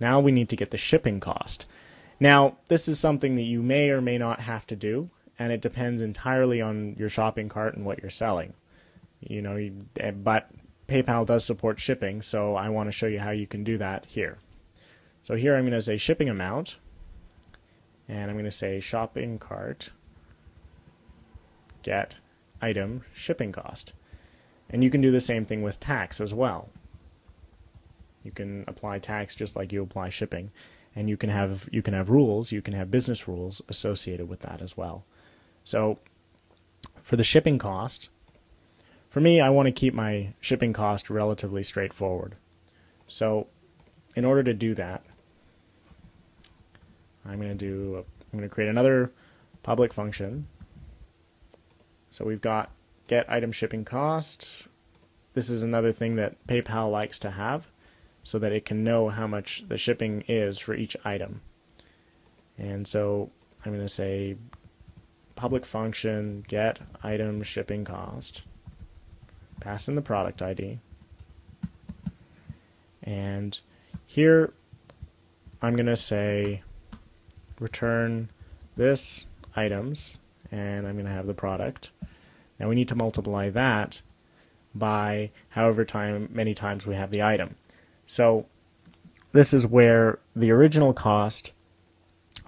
Now we need to get the shipping cost. Now, this is something that you may or may not have to do, and it depends entirely on your shopping cart and what you're selling. You know, eh, but PayPal does support shipping, so I want to show you how you can do that here. So here I'm going to say shipping amount, and I'm going to say shopping cart get item shipping cost. And you can do the same thing with tax as well. You can apply tax just like you apply shipping, and you can have you can have rules, you can have business rules associated with that as well. So for the shipping cost, for me, I want to keep my shipping cost relatively straightforward. So in order to do that, I'm going to do a, I'm going to create another public function. So we've got get item shipping cost. This is another thing that PayPal likes to have so that it can know how much the shipping is for each item. And so I'm going to say public function get item shipping cost. Pass in the product ID. And here I'm going to say return this items and I'm going to have the product. Now we need to multiply that by however time many times we have the item. So this is where the original cost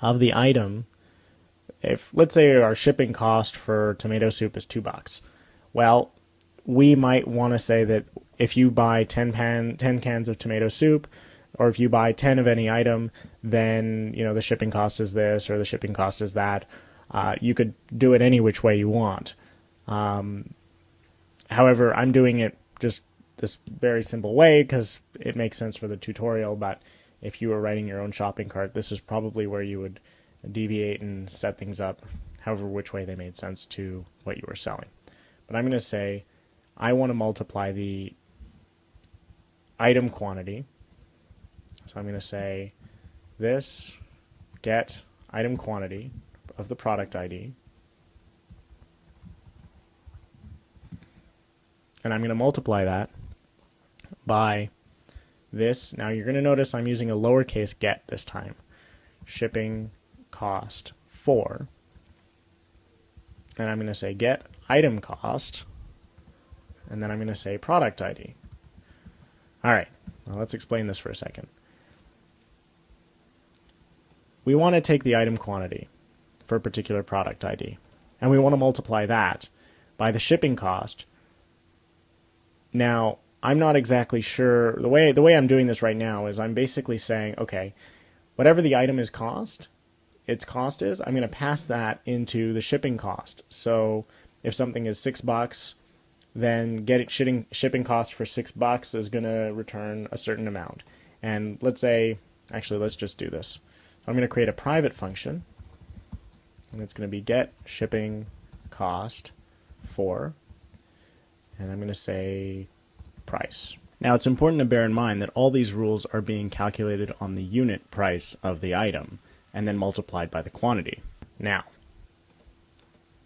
of the item if let's say our shipping cost for tomato soup is 2 bucks. Well, we might want to say that if you buy 10 pan 10 cans of tomato soup or if you buy 10 of any item, then you know the shipping cost is this or the shipping cost is that. Uh, you could do it any which way you want. Um, however, I'm doing it just this very simple way because it makes sense for the tutorial. But if you were writing your own shopping cart, this is probably where you would deviate and set things up however which way they made sense to what you were selling. But I'm going to say I want to multiply the item quantity. So I'm going to say this get item quantity of the product ID and I'm going to multiply that by this. Now you're going to notice I'm using a lowercase get this time. Shipping cost for, and I'm going to say get item cost, and then I'm going to say product ID. All right, well, let's explain this for a second. We want to take the item quantity for a particular product ID, and we want to multiply that by the shipping cost now, I'm not exactly sure the way the way I'm doing this right now is I'm basically saying, okay, whatever the item is cost, its cost is, I'm going to pass that into the shipping cost. So if something is six bucks, then get it shipping shipping cost for six bucks is going to return a certain amount. And let's say, actually, let's just do this. I'm going to create a private function, and it's going to be get shipping cost for and I'm going to say price. Now it's important to bear in mind that all these rules are being calculated on the unit price of the item and then multiplied by the quantity. Now,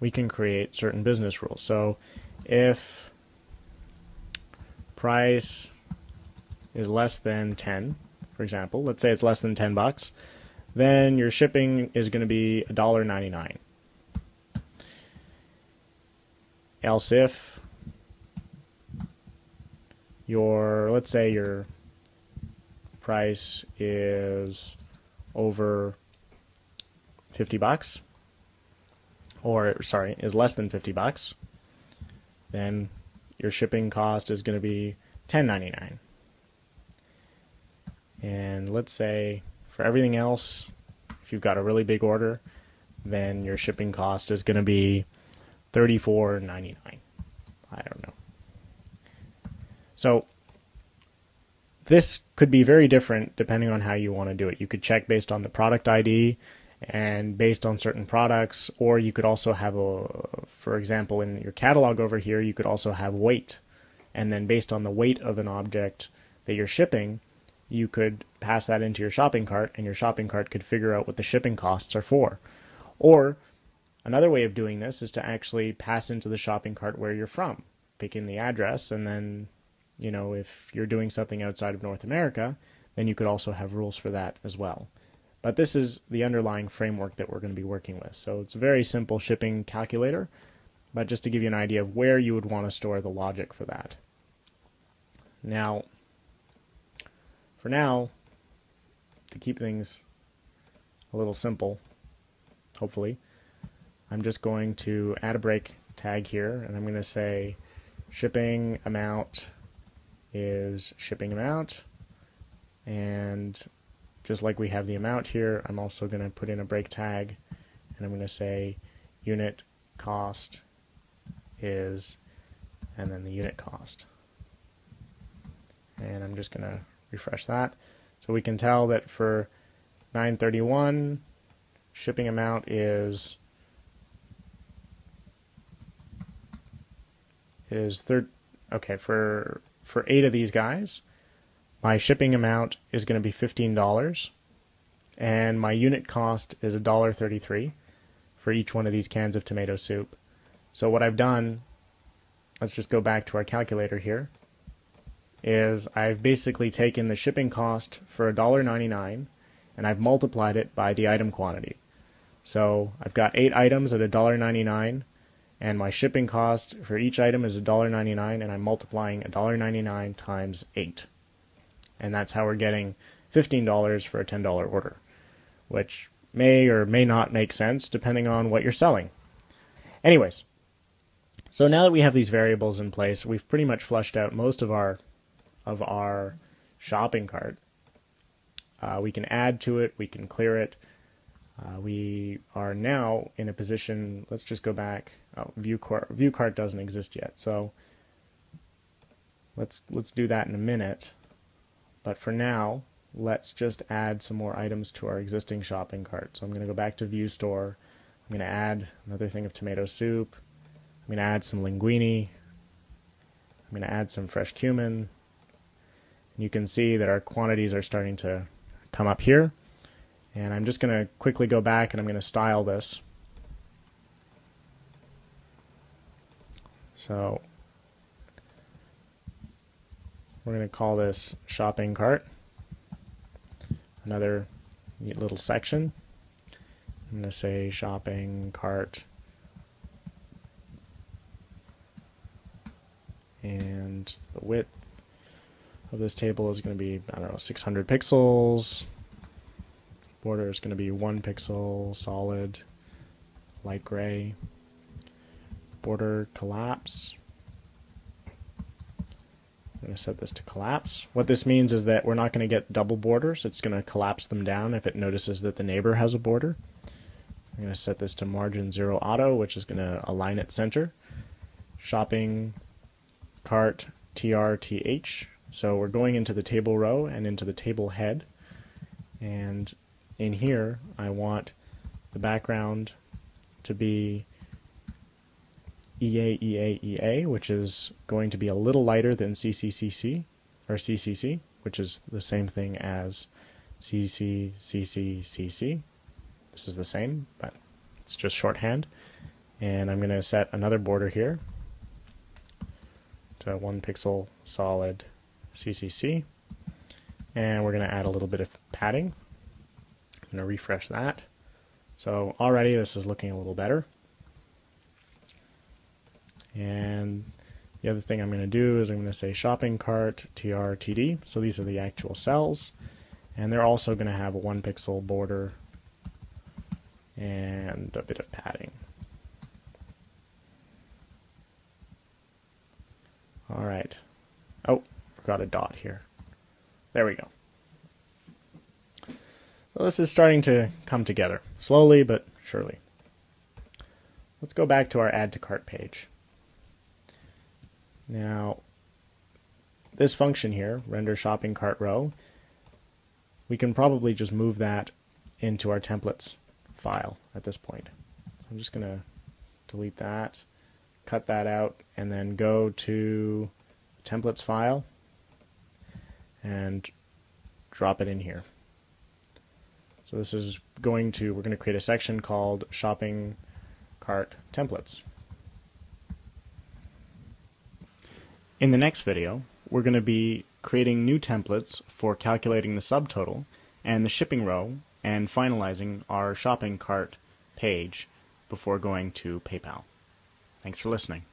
we can create certain business rules. So if price is less than 10, for example, let's say it's less than 10 bucks, then your shipping is going to be $1.99. Else if your let's say your price is over 50 bucks or sorry is less than 50 bucks then your shipping cost is going to be 10.99 and let's say for everything else if you've got a really big order then your shipping cost is going to be 34.99 I don't know so this could be very different depending on how you want to do it. You could check based on the product ID and based on certain products, or you could also have a, for example, in your catalog over here, you could also have weight. And then based on the weight of an object that you're shipping, you could pass that into your shopping cart, and your shopping cart could figure out what the shipping costs are for. Or another way of doing this is to actually pass into the shopping cart where you're from, pick in the address, and then you know, if you're doing something outside of North America, then you could also have rules for that as well. But this is the underlying framework that we're going to be working with. So it's a very simple shipping calculator, but just to give you an idea of where you would want to store the logic for that. Now, for now, to keep things a little simple, hopefully, I'm just going to add a break tag here, and I'm going to say shipping amount is shipping amount, and just like we have the amount here, I'm also going to put in a break tag, and I'm going to say unit cost is, and then the unit cost. And I'm just going to refresh that. So we can tell that for 931, shipping amount is is third okay for for eight of these guys my shipping amount is going to be $15 and my unit cost is $1.33 for each one of these cans of tomato soup. So what I've done let's just go back to our calculator here is I've basically taken the shipping cost for $1.99 and I've multiplied it by the item quantity. So I've got eight items at $1.99 and my shipping cost for each item is $1.99 and I'm multiplying $1.99 times 8 and that's how we're getting $15 for a $10 order which may or may not make sense depending on what you're selling. Anyways so now that we have these variables in place we've pretty much flushed out most of our of our shopping cart. Uh, we can add to it we can clear it uh, we are now in a position, let's just go back. Oh, view, cart, view cart doesn't exist yet, so let's, let's do that in a minute. But for now, let's just add some more items to our existing shopping cart. So I'm going to go back to view store. I'm going to add another thing of tomato soup. I'm going to add some linguine. I'm going to add some fresh cumin. And you can see that our quantities are starting to come up here. And I'm just going to quickly go back and I'm going to style this. So we're going to call this shopping cart. Another neat little section. I'm going to say shopping cart and the width of this table is going to be, I don't know, 600 pixels border is going to be one pixel solid light gray border collapse I'm going to set this to collapse. What this means is that we're not going to get double borders. It's going to collapse them down if it notices that the neighbor has a border. I'm going to set this to margin 0 auto, which is going to align it center. Shopping cart TRTH. So we're going into the table row and into the table head. And in here, I want the background to be EA, EA, EA, which is going to be a little lighter than CCCC, or CCC, which is the same thing as CCCCC. This is the same, but it's just shorthand. And I'm going to set another border here to one pixel solid CCC. And we're going to add a little bit of padding going to refresh that. So already this is looking a little better. And the other thing I'm going to do is I'm going to say shopping cart TRTD. So these are the actual cells. And they're also going to have a one pixel border and a bit of padding. All right. Oh, forgot a dot here. There we go. Well, this is starting to come together, slowly but surely. Let's go back to our add to cart page. Now, this function here, render shopping cart row, we can probably just move that into our templates file at this point. So I'm just going to delete that, cut that out, and then go to templates file and drop it in here. So this is going to, we're going to create a section called shopping cart templates. In the next video, we're going to be creating new templates for calculating the subtotal and the shipping row, and finalizing our shopping cart page before going to PayPal. Thanks for listening.